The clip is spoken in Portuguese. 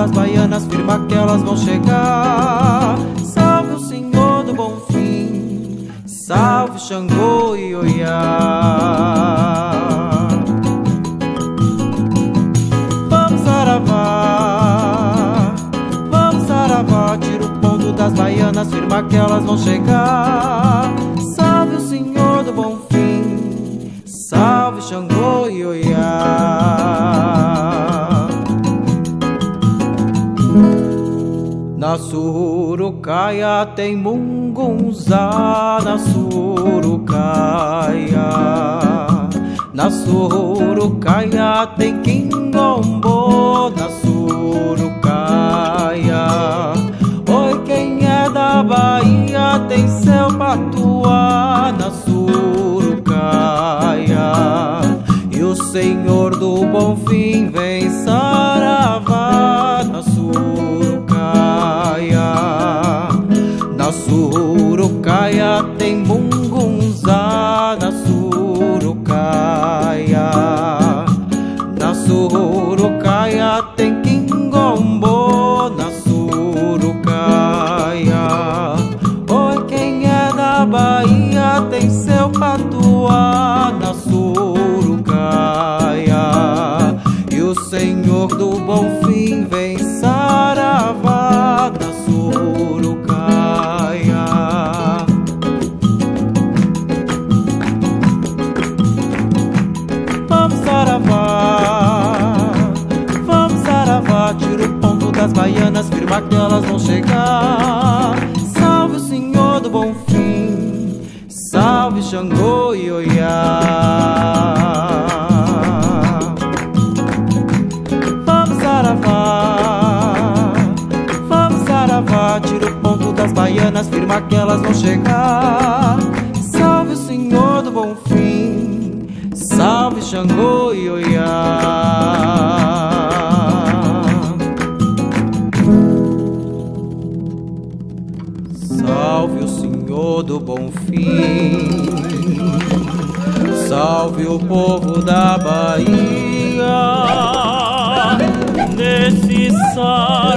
das baianas firma que elas vão chegar. Salve o Senhor do Bom Fim, salve Xangô e Oiá. Vamos Saravá, vamos Saravá, tira o ponto das baianas firma que elas vão chegar. Na Surucaia tem mungunzá, na Surucaia. Na Surucaia tem quingombô, na Surucaia. Oi, quem é da Bahia tem seu patuá, na Surucaia. E o Senhor do Bom Fim Surucaia tem mungunzá Na Surucaia. Na Surucaia tem quingombô Na Surucaia. Oi, quem é da Bahia tem seu patuá Na Surucaia. E o Senhor do Bom Fim vem saravá Na Surucaia das baianas, firma que elas vão chegar. Salve o Senhor do Bom Fim, salve Xangô e Oiá. Vamos saravá, vamos saravá, tira o ponto das baianas, firma que elas vão chegar. Salve o Senhor do Bom Fim, salve Xangô e Oiá. Salve o Senhor do Bom Fim, salve o povo da Bahia. Nesse sarau